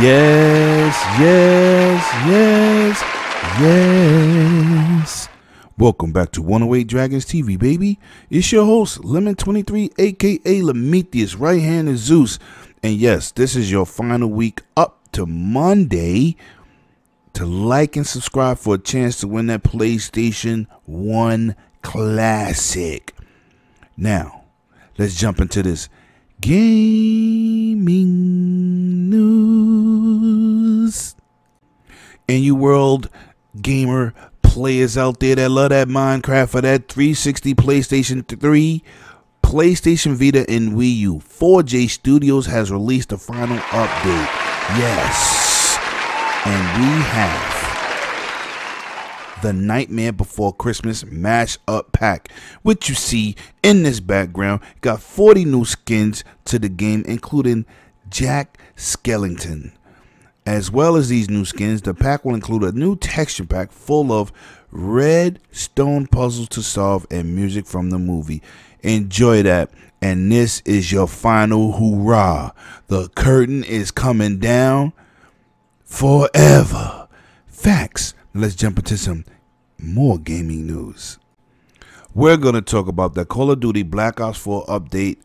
Yes, yes, yes, yes. Welcome back to 108 Dragons TV, baby. It's your host, Lemon23, aka Lemetheus, right hand of Zeus. And yes, this is your final week up to Monday to like and subscribe for a chance to win that PlayStation 1 Classic. Now, let's jump into this gaming news. And you world gamer players out there that love that Minecraft for that 360 PlayStation 3, PlayStation Vita, and Wii U, 4J Studios has released a final update. Yes. And we have the Nightmare Before Christmas Mash Up Pack, which you see in this background. Got 40 new skins to the game, including Jack Skellington. As well as these new skins, the pack will include a new texture pack full of red stone puzzles to solve and music from the movie. Enjoy that. And this is your final hoorah. The curtain is coming down forever. Facts. Let's jump into some more gaming news. We're going to talk about the Call of Duty Black Ops 4 update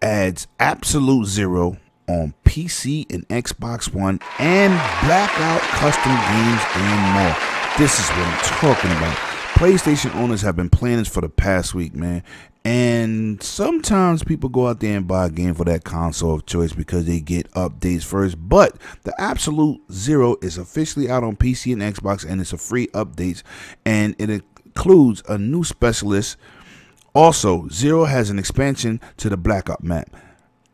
adds Absolute Zero on PC and Xbox One and Blackout custom games and more. This is what I'm talking about. PlayStation owners have been playing this for the past week, man. And sometimes people go out there and buy a game for that console of choice because they get updates first. But the Absolute Zero is officially out on PC and Xbox, and it's a free update. And it includes a new specialist. Also, Zero has an expansion to the Black Ops map.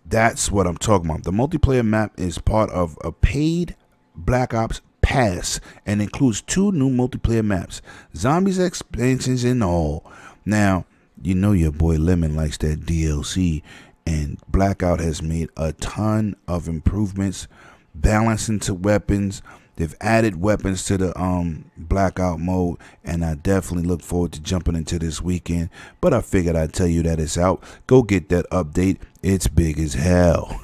That's what I'm talking about. The multiplayer map is part of a paid Black Ops Pass and includes two new multiplayer maps, zombies expansions and all. Now, you know your boy Lemon likes that DLC, and Blackout has made a ton of improvements, balancing to weapons. They've added weapons to the um blackout mode, and I definitely look forward to jumping into this weekend. But I figured I'd tell you that it's out. Go get that update. It's big as hell.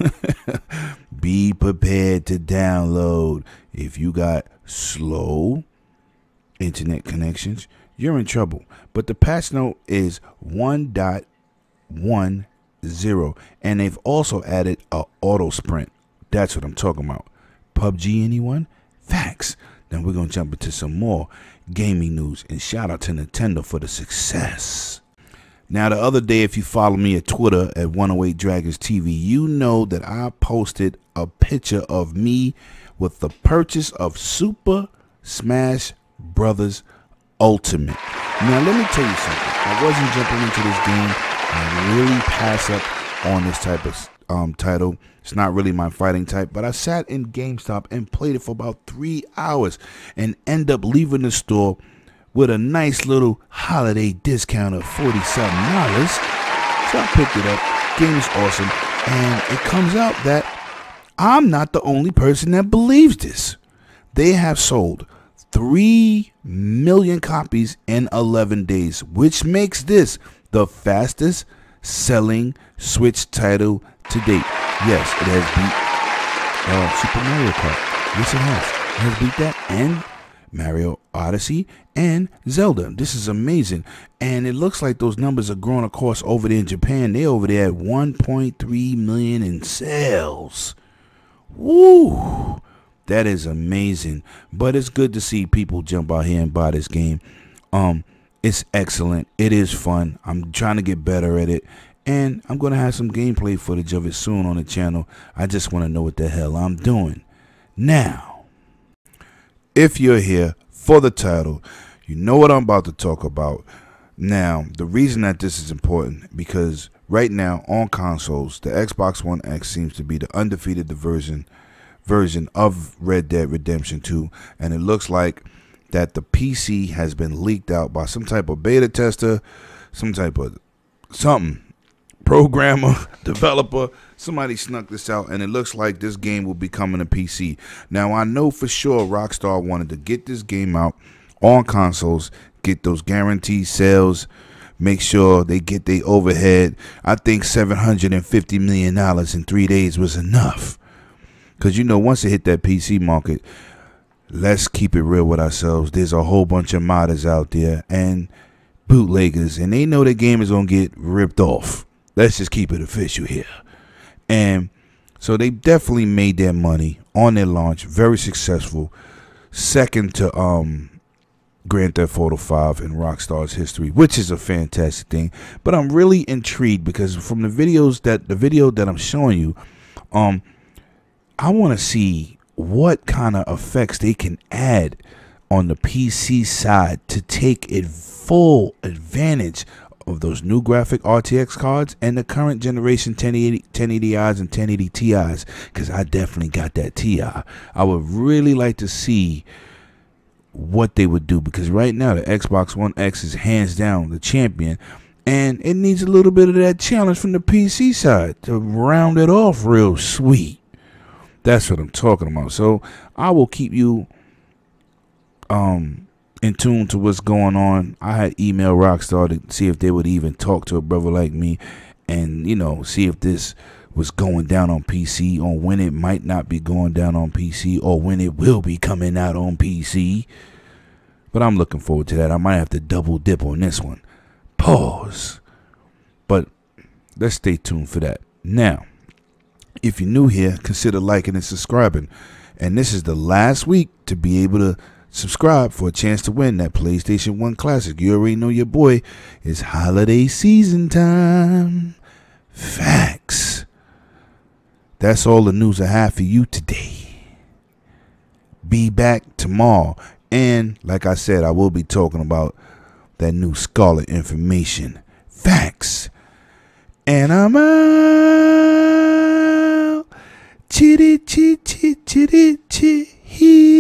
Be prepared to download. If you got slow internet connections, you're in trouble. But the patch note is 1.10 and they've also added a auto sprint. That's what I'm talking about. PUBG anyone? Facts. Then we're going to jump into some more gaming news and shout out to Nintendo for the success. Now, the other day, if you follow me at Twitter at 108 Dragons TV, you know that I posted a picture of me with the purchase of Super Smash Brothers Ultimate. Now, let me tell you something. I wasn't jumping into this game. I really pass up on this type of um, title. It's not really my fighting type, but I sat in GameStop and played it for about three hours and end up leaving the store with a nice little holiday discount of $47. So I picked it up. Game is awesome. And it comes out that I'm not the only person that believes this. They have sold 3 million copies in 11 days, which makes this the fastest selling Switch title to date. Yes, it has beat uh, Super Mario Kart. Yes, it has. It has beat that and Mario Odyssey and Zelda. This is amazing. And it looks like those numbers are growing, of course, over there in Japan. They're over there at 1.3 million in sales. Woo! That is amazing. But it's good to see people jump out here and buy this game. Um, it's excellent. It is fun. I'm trying to get better at it. And I'm going to have some gameplay footage of it soon on the channel. I just want to know what the hell I'm doing. Now, if you're here for the title, you know what I'm about to talk about. Now, the reason that this is important because right now on consoles, the Xbox One X seems to be the undefeated version version of Red Dead Redemption 2, and it looks like that the PC has been leaked out by some type of beta tester, some type of something programmer, developer, somebody snuck this out, and it looks like this game will be coming to PC. Now, I know for sure Rockstar wanted to get this game out on consoles, get those guaranteed sales, make sure they get their overhead. I think $750 million in three days was enough. Because you know, once it hit that PC market, let's keep it real with ourselves. There's a whole bunch of modders out there and bootleggers, and they know the game is gonna get ripped off. Let's just keep it official here. And so they definitely made their money on their launch, very successful. Second to um Grand Theft Auto 5 in Rockstar's history, which is a fantastic thing. But I'm really intrigued because from the videos that the video that I'm showing you, um, I want to see what kind of effects they can add on the PC side to take it full advantage of those new graphic RTX cards and the current generation 1080 1080is and 1080 Ti's because I definitely got that Ti. I would really like to see what they would do because right now the Xbox One X is hands down the champion and it needs a little bit of that challenge from the PC side to round it off real sweet. That's what I'm talking about. So I will keep you um in tune to what's going on. I had emailed Rockstar to see if they would even talk to a brother like me and, you know, see if this was going down on PC or when it might not be going down on PC or when it will be coming out on PC. But I'm looking forward to that. I might have to double dip on this one. Pause. But let's stay tuned for that. Now, if you're new here, consider liking and subscribing. And this is the last week to be able to Subscribe for a chance to win that PlayStation 1 Classic. You already know your boy. It's holiday season time. Facts. That's all the news I have for you today. Be back tomorrow. And like I said, I will be talking about that new Scarlet information. Facts. And I'm out. Chitty, chitty, chitty, chitty here.